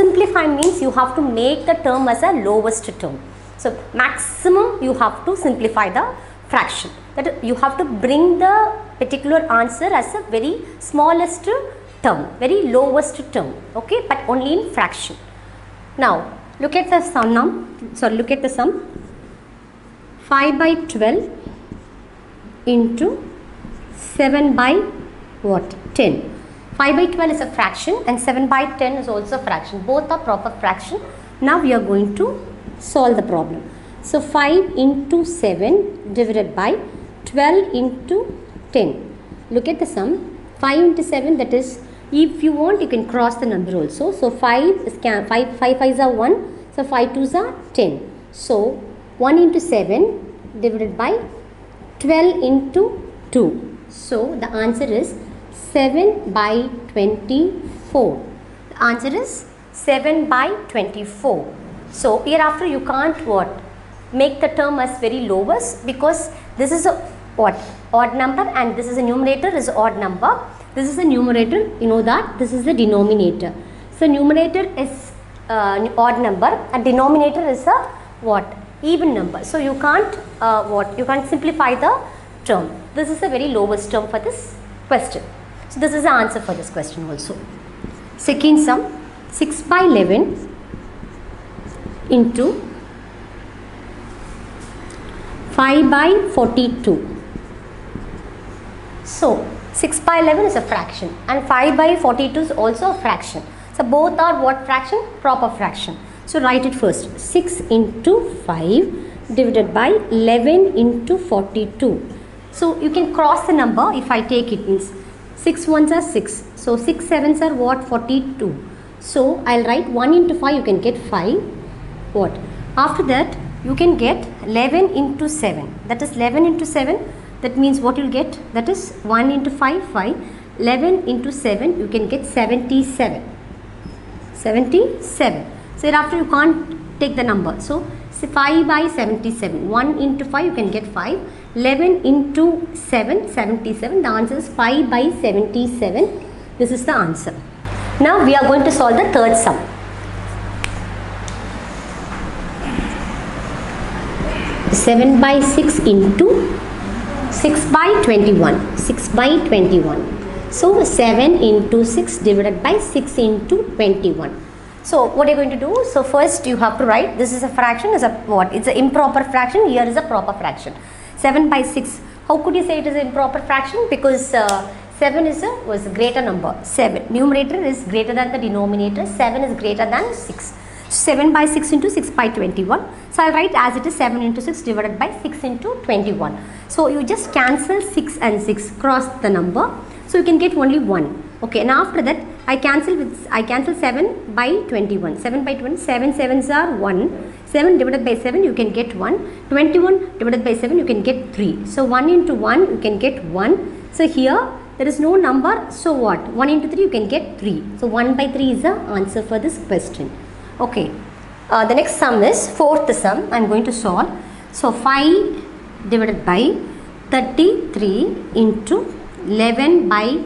simplify means you have to make the term as a lowest term. So maximum you have to simplify the fraction. That you have to bring the particular answer as a very smallest term, very lowest term. Okay, but only in fraction. Now look at the sum now. Sorry, look at the sum. 5 by 12 into 7 by what 10 5 by 12 is a fraction and 7 by 10 is also a fraction. Both are proper fraction. Now we are going to solve the problem. So 5 into 7 divided by 12 into 10 look at the sum. 5 into 7 that is if you want you can cross the number also. So 5 is can 5 5 5s are 1 so 5 2s are 10 so 1 into 7 divided by 12 into 2. So the answer is 7 by 24. The answer is 7 by 24. So hereafter you can't what? Make the term as very lowest because this is a what? Odd number and this is a numerator is odd number. This is a numerator, you know that. This is the denominator. So numerator is uh, odd number and denominator is a what? even number. So you can't uh, what you can't simplify the term. This is the very lowest term for this question. So this is the answer for this question also. Second sum 6 by 11 into 5 by 42. So 6 by 11 is a fraction and 5 by 42 is also a fraction. So both are what fraction? Proper fraction. So write it first 6 into 5 divided by 11 into 42. So you can cross the number if I take it means 6 ones are 6. So 6 sevens are what 42. So I'll write 1 into 5 you can get 5 what. After that you can get 11 into 7 that is 11 into 7 that means what you'll get that is 1 into 5 5 11 into 7 you can get 77 77 so thereafter you can't take the number. So 5 by 77. 1 into 5 you can get 5. 11 into 7, 77. The answer is 5 by 77. This is the answer. Now we are going to solve the third sum. Seven by six into six by twenty-one. Six by twenty-one. So seven into six divided by six into twenty-one. So what are you going to do? So first you have to write this is a fraction is a what? It's an improper fraction. Here is a proper fraction. 7 by 6. How could you say it is improper fraction? Because uh, 7 is a was a greater number. 7 numerator is greater than the denominator. 7 is greater than 6. 7 by 6 into 6 by 21. So I'll write as it is 7 into 6 divided by 6 into 21. So you just cancel 6 and 6 cross the number. So you can get only 1. Okay, and after that I cancel with I cancel 7 by 21. 7 by 20, 7 sevens are 1. 7 divided by 7 you can get 1. 21 divided by 7 you can get 3. So 1 into 1 you can get 1. So here there is no number. So what? 1 into 3 you can get 3. So 1 by 3 is the answer for this question. Okay. Uh, the next sum is fourth sum I am going to solve. So 5 divided by 33 into 11 by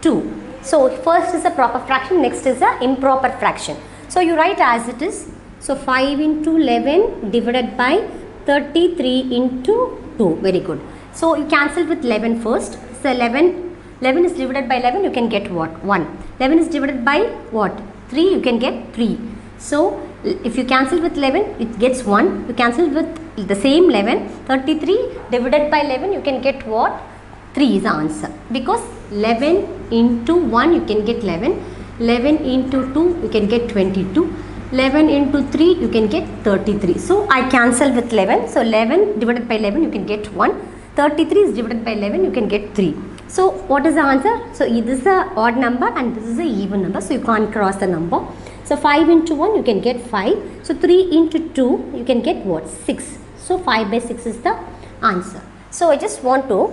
2. So first is a proper fraction, next is a improper fraction. So you write as it is. So 5 into 11 divided by 33 into 2. Very good. So you cancel with 11 first. So 11, 11 is divided by 11, you can get what? 1. 11 is divided by what? 3, you can get 3. So if you cancel with 11, it gets 1. You cancel with the same 11, 33 divided by 11, you can get what? 3 is the answer. Because 11 into 1 you can get 11 11 into 2 you can get 22 11 into 3 you can get 33 so I cancel with 11 so 11 divided by 11 you can get 1 33 is divided by 11 you can get 3 so what is the answer? So this is a odd number and this is a even number. So you can't cross the number. So 5 into 1 you can get 5 so 3 into 2 you can get what? 6 so 5 by 6 is the answer. So I just want to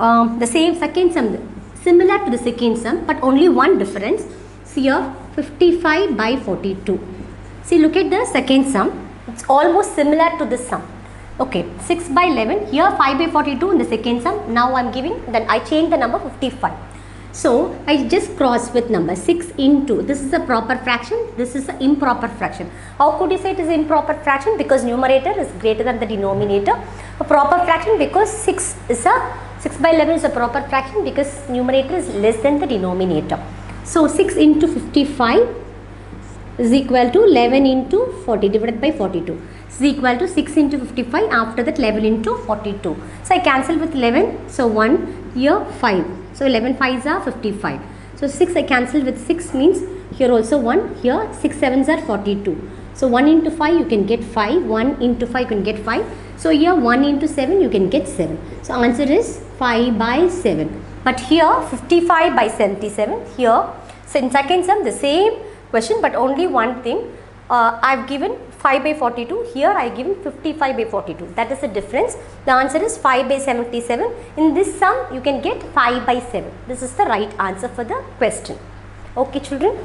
um, the same second sum similar to the second sum but only one difference. See here 55 by 42 see look at the second sum it's almost similar to this sum okay 6 by 11 here 5 by 42 in the second sum now i'm giving then i change the number 55 So I just cross with number 6 into this is a proper fraction, this is an improper fraction. How could you say it is improper fraction? Because numerator is greater than the denominator. A proper fraction because 6 is a 6 by 11 is a proper fraction because numerator is less than the denominator. So 6 into 55 is equal to 11 into 40 divided by 42 is equal to 6 into 55 after that 11 into 42 so i cancel with 11 so 1 here 5 so 11 5s are 55 so 6 i cancel with 6 means here also 1 here 6 7s are 42 so 1 into 5 you can get 5 1 into 5 you can get 5 so here 1 into 7 you can get 7 so answer is 5 by 7 but here 55 by 77 here second sum the same question but only one thing. Uh, I've given 5 by 42 here I have given 55 by 42 that is the difference. The answer is 5 by 77 in this sum you can get 5 by 7 this is the right answer for the question. Okay children